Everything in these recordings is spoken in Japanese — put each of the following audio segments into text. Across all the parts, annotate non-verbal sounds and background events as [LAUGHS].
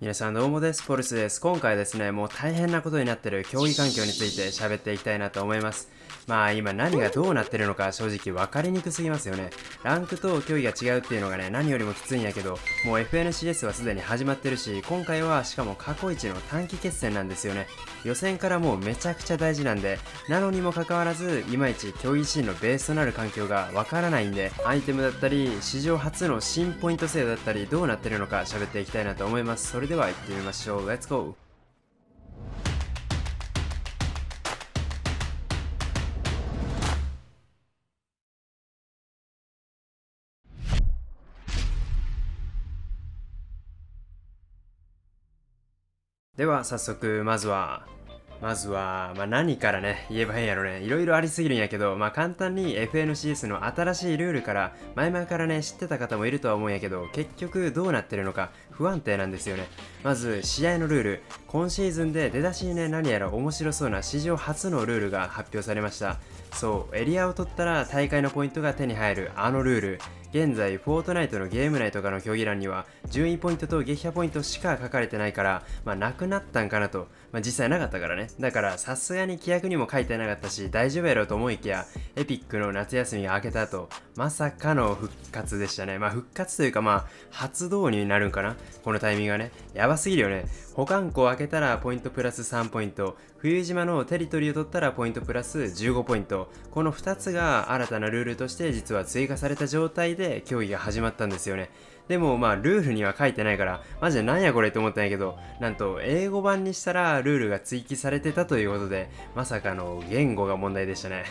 皆さんどうもです。ポルスです。今回ですね、もう大変なことになってる競技環境について喋っていきたいなと思います。まあ今何がどうなってるのか正直分かりにくすぎますよね。ランクと競技が違うっていうのがね、何よりもきついんやけど、もう FNCS はすでに始まってるし、今回はしかも過去一の短期決戦なんですよね。予選からもうめちゃくちゃ大事なんで、なのにもかかわらず、いまいち競技シーンのベースとなる環境が分からないんで、アイテムだったり、史上初の新ポイント制度だったり、どうなってるのか喋っていきたいなと思います。れでは行ってみましょう。Let's go! では早速まずはまずは、まあ、何からね、言えばいいやろね。いろいろありすぎるんやけど、まあ、簡単に FNCS の新しいルールから、前々からね、知ってた方もいるとは思うんやけど、結局どうなってるのか不安定なんですよね。まず、試合のルール。今シーズンで出だしにね、何やら面白そうな史上初のルールが発表されました。そう、エリアを取ったら大会のポイントが手に入るあのルール。現在、フォートナイトのゲーム内とかの競技欄には、順位ポイントと撃破ポイントしか書かれてないから、まあ、なくなったんかなと。まあ、実際なかったからね。だから、さすがに規約にも書いてなかったし、大丈夫やろうと思いきや、エピックの夏休みが明けた後、まさかの復活でしたね。まあ、復活というか、まあ、発動になるんかなこのタイミングがね。やばすぎるよね。保管庫を開けたらポイントプラス3ポイント。冬島のテリトリーを取ったらポイントプラス15ポイント。この2つが新たなルールとして実は追加された状態で競技が始まったんですよね。でもまあルールには書いてないからマジでなんやこれって思ったんやけどなんと英語版にしたらルールが追記されてたということでまさかの言語が問題でしたね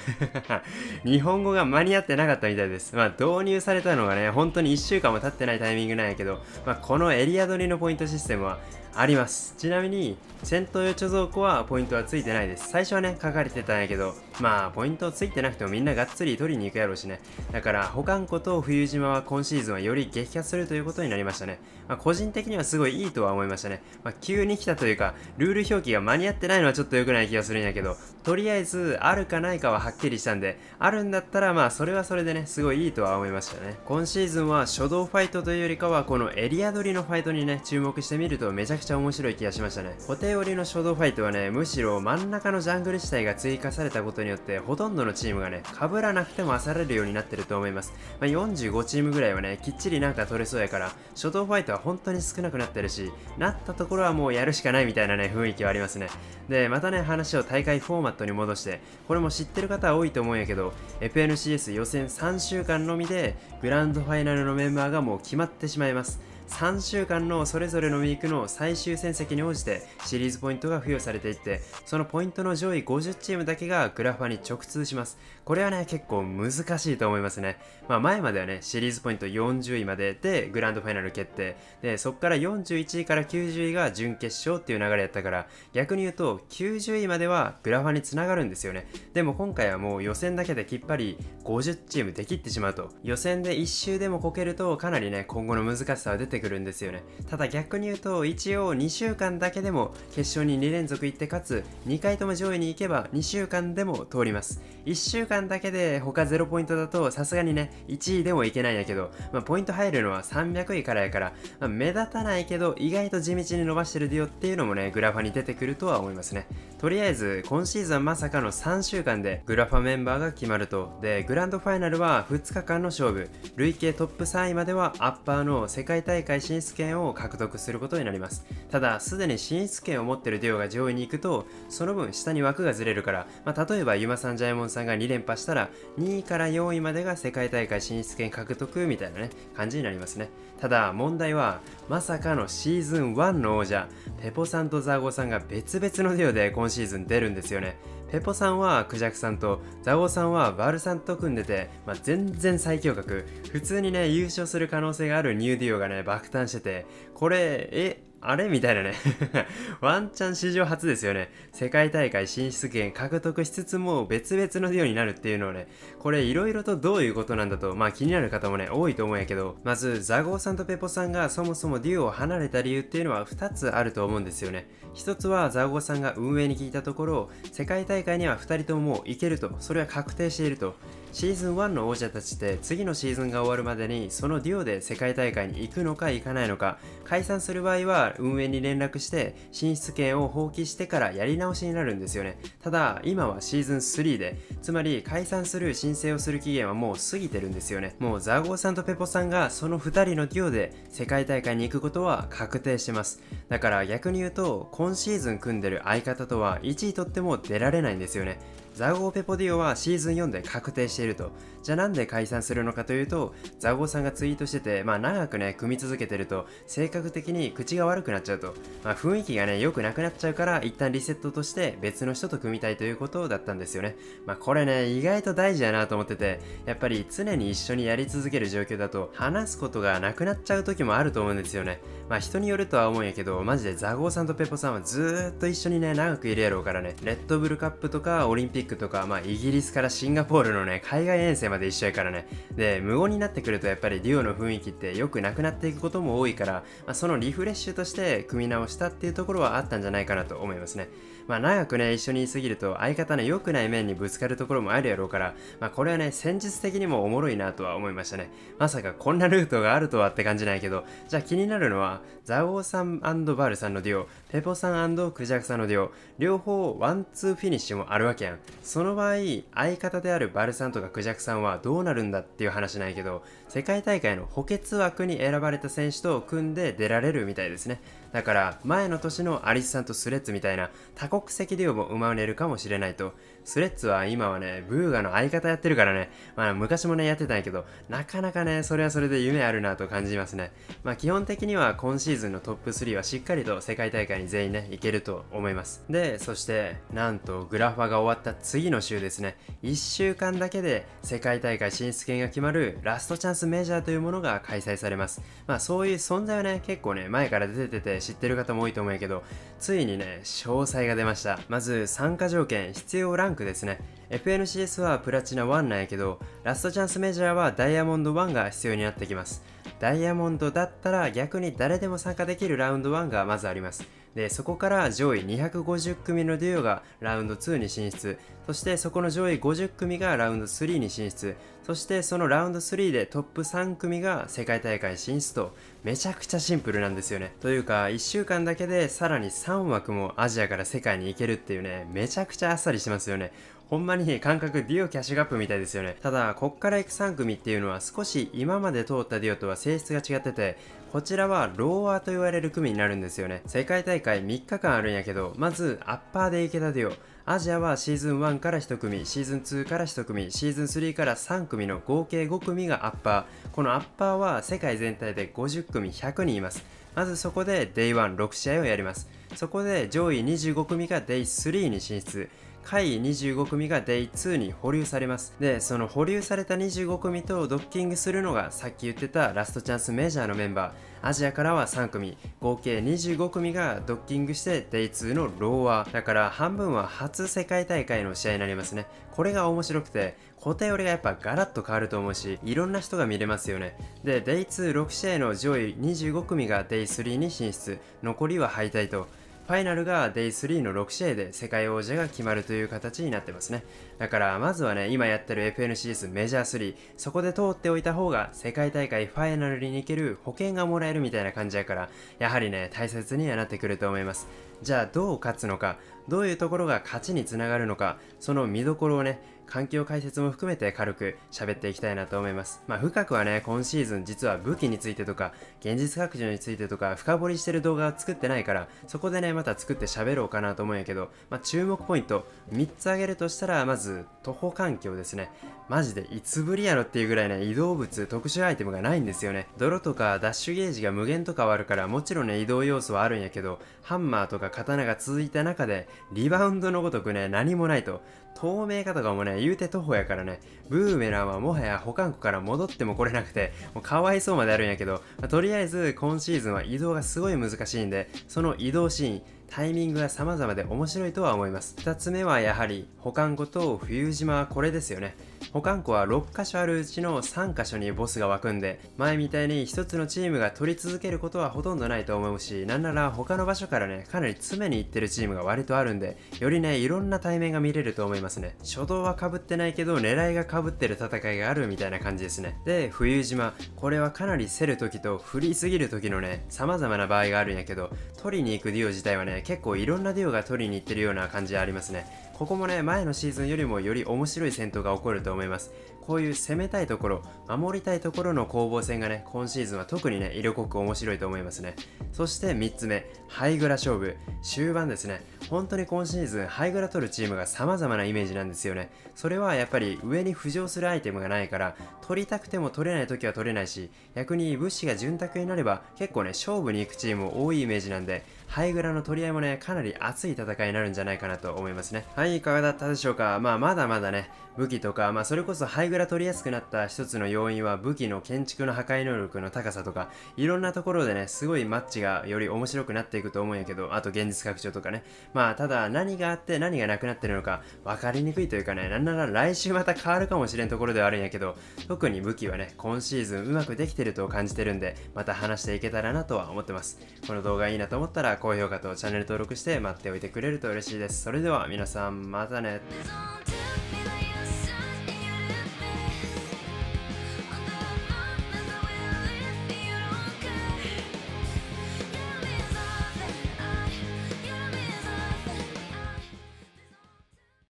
[LAUGHS] 日本語が間に合ってなかったみたいですまあ導入されたのがね本当に1週間も経ってないタイミングなんやけど、まあ、このエリア取りのポイントシステムはあります。ちなみに戦闘用貯蔵庫はポイントはついてないです。最初はね書かれてたんやけどまあポイントついてなくてもみんながっつり取りに行くやろうしね。だから保管庫と冬島は今シーズンはより激化するということになりましたね、まあ、個人的にはすごいいいとは思いましたね、まあ、急に来たというかルール表記が間に合ってないのはちょっと良くない気がするんやけどとりあえずあるかないかははっきりしたんであるんだったらまあそれはそれでねすごいいいとは思いましたね。今シーズンは初動ファイトというよりかはこのエリア取りのファイトにね注目してみるとめちゃくちゃちゃ面白い気がしましたね。固定折りの初動ファイトはねむしろ真ん中のジャングル地帯が追加されたことによってほとんどのチームがね被らなくても漁れるようになってると思います、まあ、45チームぐらいはねきっちりなんか取れそうやから初動ファイトは本当に少なくなってるしなったところはもうやるしかないみたいなね雰囲気はありますね。でまたね話を大会フォーマットに戻してこれも知ってる方は多いと思うんやけど FNCS 予選3週間のみでグランドファイナルのメンバーがもう決まってしまいます。3週間のそれぞれのウィークの最終戦績に応じてシリーズポイントが付与されていってそのポイントの上位50チームだけがグラファに直通します。これはね結構難しいと思いますね。まあ前まではねシリーズポイント40位まででグランドファイナル決定。でそこから41位から90位が準決勝っていう流れやったから逆に言うと90位まではグラファにつながるんですよね。でも今回はもう予選だけできっぱり50チームできってしまうと。予選で1周でもこけるとかなりね今後の難しさは出てくるんですよね。ただ逆に言うと一応2週間だけでも決勝に2連続行ってかつ2回とも上位に行けば2週間でも通ります。1週間だけで他0ポイントだとさすがにね1位でもいけないんやけど、まあ、ポイント入るのは300位からやから、まあ、目立たないけど意外と地道に伸ばしてるデュオっていうのもねグラファに出てくるとは思いますね。とりあえず今シーズンまさかの3週間でグラファメンバーが決まると。でグランドファイナルは2日間の勝負。累計トップ3位まではアッパーの世界大会進出権を獲得することになります。ただすでに進出権を持ってるデュオが上位に行くとその分下に枠がずれるから、まあ、例えばユマさんジャイモンさんが2連覇したら2位から4位までが世界大会進出権獲得みたいなね感じになりますね。ただ問題はまさかのシーズン1の王者ペポさんとザーゴさんが別々のデュオで今シーズン出るんですよね。ペポさんはクジャクさんとザゴさんはバルさんと組んでて、まあ、全然最強格。普通にね優勝する可能性があるニューデュオがね爆誕しててこれえあれ？みたいなね [LAUGHS] ワンチャン史上初ですよね。世界大会進出権獲得しつつも別々のデュオになるっていうのをね、これ色々とどういうことなんだと、まあ気になる方もね、多いと思うんやけど、まず、ザゴーさんとペポさんがそもそもデュオを離れた理由っていうのは2つあると思うんですよね。1つはザゴーさんが運営に聞いたところ、世界大会には2人とももう行けると、それは確定していると。シーズン1の王者たちって次のシーズンが終わるまでにそのデュオで世界大会に行くのか行かないのか解散する場合は運営に連絡して進出権を放棄してからやり直しになるんですよね。ただ今はシーズン3でつまり解散する申請をする期限はもう過ぎてるんですよね。もうザゴーさんとペポさんがその2人のデュオで世界大会に行くことは確定してます。だから逆に言うと今シーズン組んでる相方とは1位取っても出られないんですよね。ザゴーペポディオはシーズン4で確定していると。じゃあなんで解散するのかというと、ザゴーさんがツイートしてて、まあ長くね、組み続けてると、性格的に口が悪くなっちゃうと。まあ雰囲気がね、良くなくなっちゃうから、一旦リセットとして別の人と組みたいということだったんですよね。まあこれね、意外と大事やなと思ってて、やっぱり常に一緒にやり続ける状況だと、話すことがなくなっちゃう時もあると思うんですよね。まあ人によるとは思うんやけど、マジでザゴーさんとペポさんはずーっと一緒にね、長くいるやろうからね、レッドブルカップとかオリンピックックとか、まあ、イギリスからシンガポールのね、海外遠征まで一緒やからね。で、無言になってくるとやっぱりデュオの雰囲気って良くなくなっていくことも多いから、まあ、そのリフレッシュとして組み直したっていうところはあったんじゃないかなと思いますね。まあ、長くね、一緒にいすぎると相方の良くない面にぶつかるところもあるやろうから、まあ、これはね、戦術的にもおもろいなとは思いましたね。まさかこんなルートがあるとはって感じないけど、じゃあ気になるのは、ザオーさんバルさんのデュオ、ペポさんクジャクさんのデュオ、両方ワンツーフィニッシュもあるわけやん。その場合、相方であるバルさんとかクジャクさんはどうなるんだっていう話ないけど、世界大会の補欠枠に選ばれた選手と組んで出られるみたいですね。だから前の年のアリスさんとスレッズみたいな多国籍デュオも生まれるかもしれないとスレッズは今はね、ブーガの相方やってるからね、まあ昔もね、やってたんやけど、なかなかね、それはそれで夢あるなと感じますね。まあ基本的には今シーズンのトップ3はしっかりと世界大会に全員ね、いけると思います。で、そして、なんとグラファが終わった次の週ですね、1週間だけで世界大会進出権が決まるラストチャンスメジャーというものが開催されます。まあそういう存在はね、結構ね、前から出てて知ってる方も多いと思うやけど、ついにね、詳細が出ました。まず参加条件、必要ランクですね。FNCS はプラチナ1なんやけど、ラストチャンスメジャーはダイヤモンド1が必要になってきます。ダイヤモンドだったら逆に誰でも参加できるラウンド1がまずあります。で、そこから上位250組のデュオがラウンド2に進出、そしてそこの上位50組がラウンド3に進出、そしてそのラウンド3でトップ3組が世界大会進出と、めちゃくちゃシンプルなんですよね。というか、1週間だけでさらに3枠もアジアから世界に行けるっていうね、めちゃくちゃあっさりしてますよね。ほんまに感覚デュオキャッシュカップみたいですよね。ただ、こっから行く3組っていうのは少し今まで通ったデュオとは性質が違ってて、こちらはローワーと言われる組になるんですよね。世界大会3日間あるんやけど、まずアッパーで行けたデュオ。アジアはシーズン1から1組、シーズン2から1組、シーズン3から3組の合計5組がアッパー。このアッパーは世界全体で50組100人います。まずそこで Day16 試合をやります。そこで上位25組が Day3 に進出。下位25組が Day2 に保留されます。で、その保留された25組とドッキングするのがさっき言ってたラストチャンスメジャーのメンバー。アジアからは3組、合計25組がドッキングして Day2 のローワー。だから半分は初世界大会の試合になりますね。これが面白くて、固定折りがやっぱガラッと変わると思うし、いろんな人が見れますよね。で、Day26 試合の上位25組が Day3 に進出、残りは敗退と。ファイナルが Day3 の6試合で世界王者が決まるという形になってますね。だからまずはね、今やってる FNCS メジャー3、そこで通っておいた方が世界大会ファイナルに行ける保険がもらえるみたいな感じやから、やはりね、大切にはなってくると思います。じゃあどう勝つのか、どういうところが勝ちにつながるのか、その見どころをね、環境解説も含めて軽く喋っていきたいなと思います。まあ深くはね、今シーズン実は武器についてとか、現実拡張についてとか、深掘りしてる動画を作ってないから、そこでね、また作って喋ろうかなと思うんやけど、まあ注目ポイント、3つ挙げるとしたら、まず、徒歩環境ですね。マジでいつぶりやろっていうぐらいね、移動物、特殊アイテムがないんですよね。泥とかダッシュゲージが無限とかはあるから、もちろんね、移動要素はあるんやけど、ハンマーとか刀が続いた中で、リバウンドのごとくね、何もないと。透明化とかもね、言うて徒歩やからね、ブーメランはもはや保管庫から戻っても来れなくて、もうかわいそうまであるんやけど、まあ、とりあえず今シーズンは移動がすごい難しいんで、その移動シーン、タイミングが様々で面白いとは思います。2つ目はやはり保管庫と冬島はこれですよね。保管庫は6箇所あるうちの3箇所にボスが湧くんで前みたいに1つのチームが取り続けることはほとんどないと思うしなんなら他の場所からねかなり常に行ってるチームが割とあるんでよりねいろんな対面が見れると思いますね。初動は被ってないけど狙いが被ってる戦いがあるみたいな感じですね。で冬島これはかなり競る時と振りすぎる時のね様々な場合があるんやけど取りに行くデュオ自体はね結構いろんなデュオが取りに行ってるような感じありますねここもね、前のシーズンよりもより面白い戦闘が起こると思います。こういう攻めたいところ、守りたいところの攻防戦がね、今シーズンは特にね、色濃く面白いと思いますね。そして3つ目、ハイグラ勝負。終盤ですね。本当に今シーズン、ハイグラ取るチームが様々なイメージなんですよね。それはやっぱり上に浮上するアイテムがないから、取りたくても取れない時は取れないし、逆に物資が潤沢になれば結構ね、勝負に行くチーム多いイメージなんで、ハイグラの取り合いもね、かなり熱い戦いになるんじゃないかなと思いますね。はい、いかがだったでしょうか？まあ、まだまだね、武器とか、まあ、それこそハイグラ取りやすくなった一つの要因は武器の建築の破壊能力の高さとか、いろんなところでね、すごいマッチがより面白くなってていくと思うんやけど、あと現実拡張とかね。まあ、ただ何があって何がなくなってるのか分かりにくいというかね、なんなら来週また変わるかもしれんところではあるんやけど、特に武器はね、今シーズンうまくできてると感じてるんで、また話していけたらなとは思ってます。この動画いいなと思ったら高評価とチャンネル登録して待っておいてくれると嬉しいです。それでは皆さん、またね。